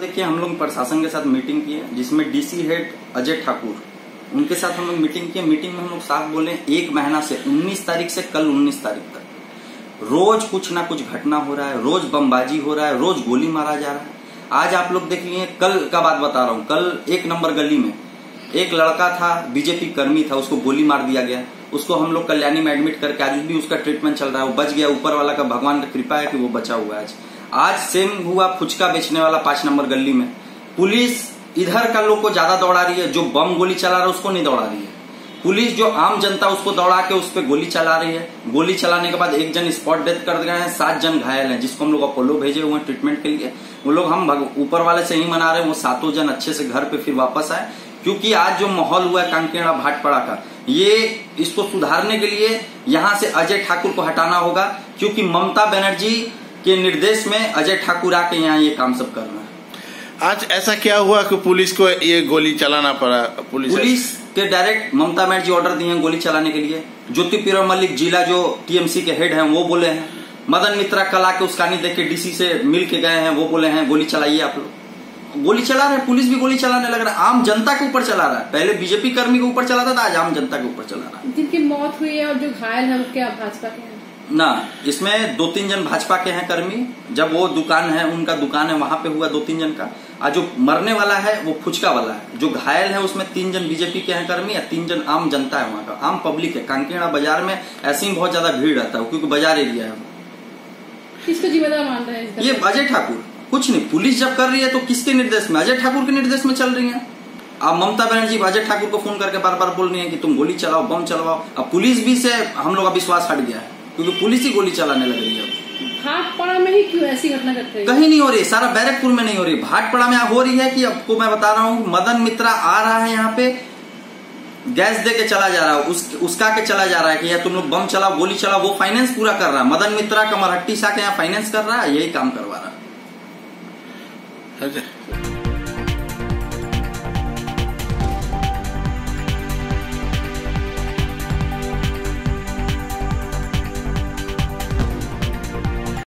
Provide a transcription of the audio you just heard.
देखिए, हम लोग प्रशासन के साथ मीटिंग की है, जिसमें डीसी हेड अजय ठाकुर, उनके साथ हम लोग मीटिंग किए मीटिंग में हम लोग साफ़ बोले, एक महीना से 19 तारीख से कल 19 तारीख तक। रोज कुछ ना कुछ घटना हो रहा है, रोज बमबाजी हो रहा है, रोज गोली मारा जा रहा है। आज आप लोग देख लिए कल का बात बता रहा हूँ, कल एक नंबर गली में, एक लड़का था, बीजेपी कर्मी था, उसको गोली मार दिया गया। उसको हम लोग कल्याणी में एडमिट करके आज भी उसका ट्रीटमेंट चल रहा है, वो बच गया, ऊपर वाला का भगवान का कृपा है कि वो बचा हुआ है आज। आज सेम हुआ फुचका बेचने वाला पाँच नंबर गली में। पुलिस इधर का लोग को ज़्यादा दौड़ा रही है, जो बम गोली चला रहा है उसको नहीं दौड़ा रही है। पुलिस जो आम जनता उसको दौड़ा के उस पर गोली चला रही है। गोली चलाने के बाद एक जन स्पॉट डेथ कर गए हैं, सात जन घायल हैं, जिसको हम लोग अपोलो भेजे हुए हैं ट्रीटमेंट के लिए। वो लोग हम ऊपर वाले से ही मना रहे हैं, वो सातों जन अच्छे से घर पे फिर वापस आए। क्योंकि आज जो माहौल हुआ है कांकेड़ा भाटपड़ा का, ये इसको सुधारने के लिए यहाँ से अजय ठाकुर को हटाना होगा, क्योंकि ममता बनर्जी के निर्देश में अजय ठाकुर आके यहाँ ये काम सब कर रहे हैं। आज ऐसा क्या हुआ कि पुलिस को ये गोली चलाना पड़ा? पुलिस पुलिस के डायरेक्ट ममता बनर्जी ऑर्डर दिए हैं गोली चलाने के लिए। ज्योति पीर मल्लिक जिला जो टीएमसी के हेड हैं वो बोले हैं। मदन मित्रा कल आके उसका नहीं देख के डीसी से मिल के गए हैं वो बोले हैं गोली चलाइए आप लोग। गोली चला रहे पुलिस भी गोली चलाने लग रहा है। आम जनता के ऊपर चला रहा है। पहले बीजेपी कर्मी के ऊपर चलाता था आज आम जनता के ऊपर चला रहा है। जिनकी मौत हुई है और जो घायल है उसके भाजपा के हैं। ना इसमें दो तीन जन भाजपा के हैं कर्मी जब वो दुकान है उनका दुकान है वहाँ पे हुआ दो तीन जन का। और जो मरने वाला है वो फुचका वाला है। जो घायल है उसमें तीन जन बीजेपी के हैं कर्मी या तीन जन आम जनता है वहाँ का। आम पब्लिक है। कांकेड़ा बाज़ार में ऐसे ही बहुत ज़्यादा भीड़ रहता है क्योंकि बाज़ार एरिया है। किसको जिम्मेदार मान रहे हैं ये अजय ठाकुर। कुछ नहीं पुलिस जब कर रही है तो किसके निर्देश में? अजय ठाकुर के निर्देश में चल रही है। अब ममता बनर्जी अजय ठाकुर को फ़ोन करके बार बार बोल रही है कि तुम गोली चलाओ बम चलाओ। अब पुलिस भी से हम लोग का विश्वास हट गया है। क्योंकि पुलिस ही गोली चलाने लग रही है। भाटपड़ा में ही क्यों ऐसी घटना घट रही कहीं नहीं हो रही सारा बैरकपुर में नहीं हो रही भाटपड़ा में हो रही है कि आपको मैं बता रहा हूँ मदन मित्रा आ रहा है यहाँ पे गैस दे के चला जा रहा है उस, उसका के चला जा रहा है कि या तुम लोग बम चलाओ गोली चलाओ वो फाइनेंस पूरा कर रहा है। मदन मित्रा का मरहट्टी सा के यहाँ फाइनेंस कर रहा है यही काम करवा रहा है।